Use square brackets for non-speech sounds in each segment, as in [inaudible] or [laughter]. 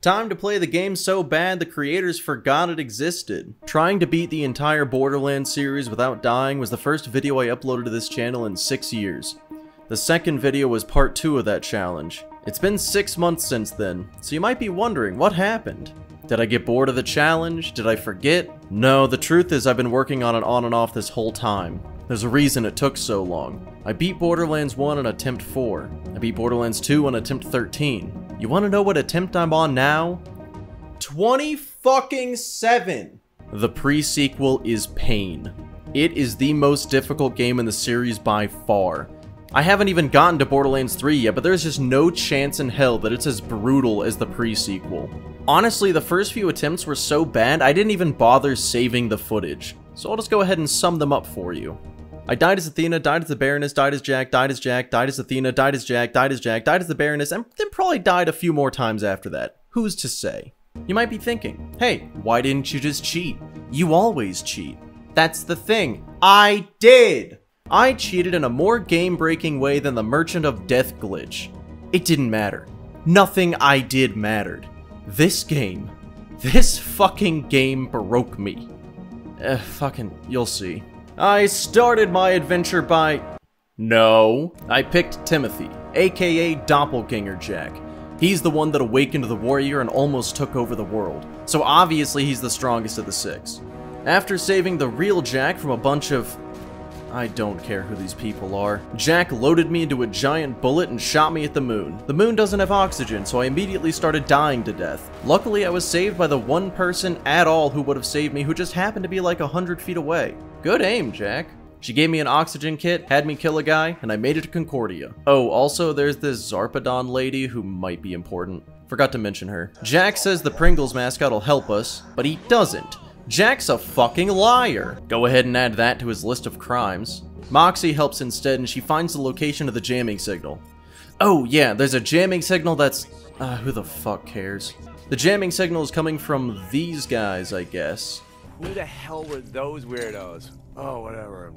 Time to play the game so bad the creators forgot it existed. Trying to beat the entire Borderlands series without dying was the first video I uploaded to this channel in 6 years. The second video was part 2 of that challenge. It's been 6 months since then, so you might be wondering what happened. Did I get bored of the challenge? Did I forget? No, the truth is I've been working on it on and off this whole time. There's a reason it took so long. I beat Borderlands 1 on attempt 4. I beat Borderlands 2 on attempt 13. You wanna know what attempt I'm on now? 20 fucking 7! The pre-sequel is Pain. It is the most difficult game in the series by far. I haven't even gotten to Borderlands 3 yet, but there's just no chance in hell that it's as brutal as the pre-sequel. Honestly, the first few attempts were so bad, I didn't even bother saving the footage. So I'll just go ahead and sum them up for you. I died as Athena, died as the Baroness, died as Jack, died as Jack, died as Athena, died as Jack, died as Jack, died as the Baroness, and then probably died a few more times after that. Who's to say? You might be thinking, hey, why didn't you just cheat? You always cheat. That's the thing. I did! I cheated in a more game-breaking way than the Merchant of Death glitch. It didn't matter. Nothing I did mattered. This game, this fucking game broke me. Eh, fucking, you'll see. I started my adventure by... No. I picked Timothy, aka Doppelganger Jack. He's the one that awakened the warrior and almost took over the world, so obviously he's the strongest of the six. After saving the real Jack from a bunch of I don't care who these people are. Jack loaded me into a giant bullet and shot me at the moon. The moon doesn't have oxygen, so I immediately started dying to death. Luckily, I was saved by the one person at all who would have saved me who just happened to be like a hundred feet away. Good aim, Jack. She gave me an oxygen kit, had me kill a guy, and I made it to Concordia. Oh, also there's this Zarpedon lady who might be important. Forgot to mention her. Jack says the Pringles mascot will help us, but he doesn't. Jack's a fucking liar. Go ahead and add that to his list of crimes. Moxxi helps instead and she finds the location of the jamming signal. Oh yeah, there's a jamming signal that's... Uh, who the fuck cares? The jamming signal is coming from these guys, I guess. Who the hell were those weirdos? Oh, whatever. I'm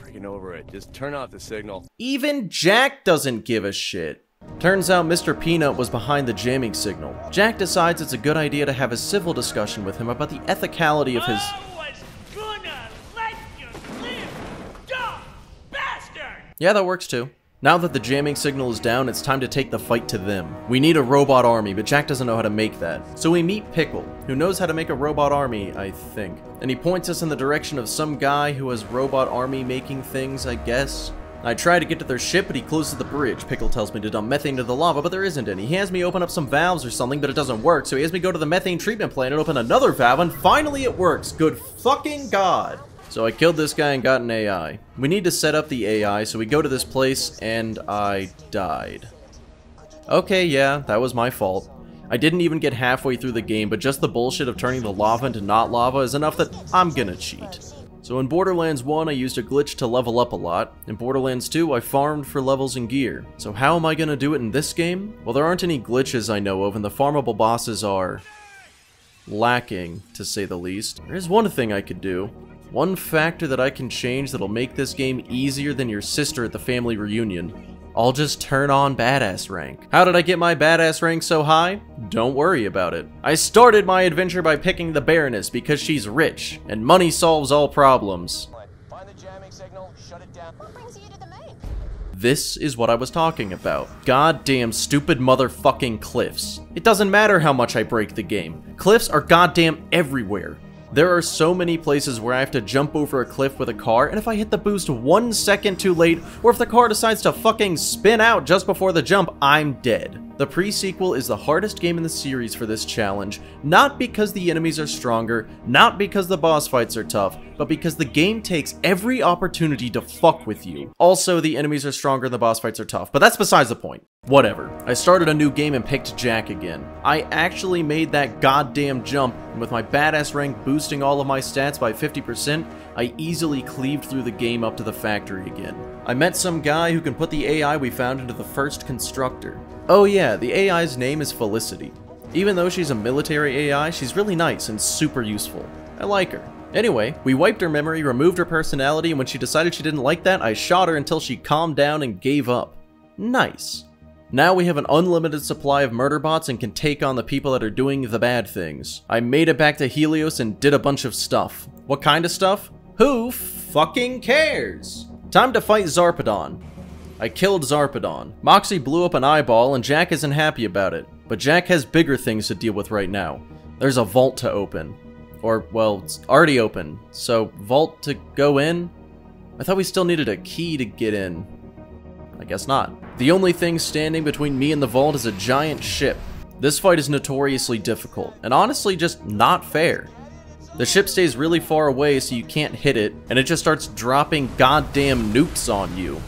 freaking over it. Just turn off the signal. Even Jack doesn't give a shit. Turns out Mr. Peanut was behind the jamming signal. Jack decides it's a good idea to have a civil discussion with him about the ethicality of his... Yeah, that works too. Now that the jamming signal is down, it's time to take the fight to them. We need a robot army, but Jack doesn't know how to make that. So we meet Pickle, who knows how to make a robot army, I think. And he points us in the direction of some guy who has robot army making things, I guess. I try to get to their ship, but he closes the bridge. Pickle tells me to dump methane to the lava, but there isn't any. He has me open up some valves or something, but it doesn't work, so he has me go to the methane treatment plant and open another valve, and finally it works. Good fucking god. So I killed this guy and got an AI. We need to set up the AI, so we go to this place, and I died. Okay, yeah, that was my fault. I didn't even get halfway through the game, but just the bullshit of turning the lava into not lava is enough that I'm gonna cheat. So in Borderlands 1, I used a glitch to level up a lot. In Borderlands 2, I farmed for levels and gear. So how am I gonna do it in this game? Well, there aren't any glitches I know of, and the farmable bosses are... lacking, to say the least. There's one thing I could do. One factor that I can change that'll make this game easier than your sister at the family reunion. I'll just turn on badass rank. How did I get my badass rank so high? Don't worry about it. I started my adventure by picking the Baroness because she's rich, and money solves all problems. This is what I was talking about. Goddamn stupid motherfucking cliffs. It doesn't matter how much I break the game. Cliffs are goddamn everywhere. There are so many places where I have to jump over a cliff with a car, and if I hit the boost one second too late, or if the car decides to fucking spin out just before the jump, I'm dead. The pre-sequel is the hardest game in the series for this challenge, not because the enemies are stronger, not because the boss fights are tough, but because the game takes every opportunity to fuck with you. Also, the enemies are stronger and the boss fights are tough, but that's besides the point. Whatever. I started a new game and picked Jack again. I actually made that goddamn jump, and with my badass rank boosting all of my stats by 50%, I easily cleaved through the game up to the factory again. I met some guy who can put the AI we found into the first constructor. Oh yeah, the AI's name is Felicity. Even though she's a military AI, she's really nice and super useful. I like her. Anyway, we wiped her memory, removed her personality, and when she decided she didn't like that, I shot her until she calmed down and gave up. Nice. Now we have an unlimited supply of murder bots and can take on the people that are doing the bad things. I made it back to Helios and did a bunch of stuff. What kind of stuff? Who fucking cares? Time to fight Zarpedon. I killed Zarpedon. Moxxi blew up an eyeball and Jack isn't happy about it. But Jack has bigger things to deal with right now. There's a vault to open. Or, well, it's already open. So, vault to go in? I thought we still needed a key to get in. I guess not. The only thing standing between me and the vault is a giant ship. This fight is notoriously difficult, and honestly just not fair. The ship stays really far away so you can't hit it, and it just starts dropping goddamn nukes on you.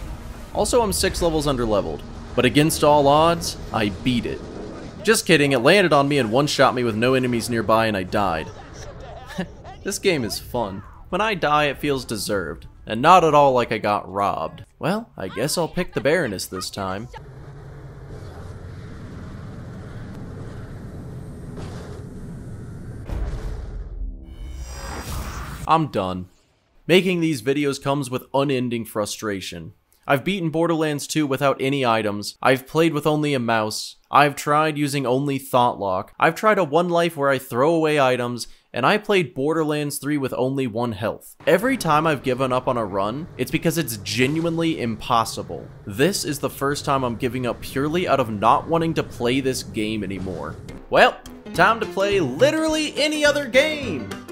Also, I'm 6 levels underleveled, but against all odds, I beat it. Just kidding, it landed on me and one-shot me with no enemies nearby and I died. [laughs] this game is fun. When I die, it feels deserved and not at all like I got robbed. Well, I guess I'll pick the Baroness this time. I'm done. Making these videos comes with unending frustration. I've beaten Borderlands 2 without any items, I've played with only a mouse, I've tried using only Thought Lock, I've tried a one life where I throw away items, and I played Borderlands 3 with only one health. Every time I've given up on a run, it's because it's genuinely impossible. This is the first time I'm giving up purely out of not wanting to play this game anymore. Well, time to play literally any other game!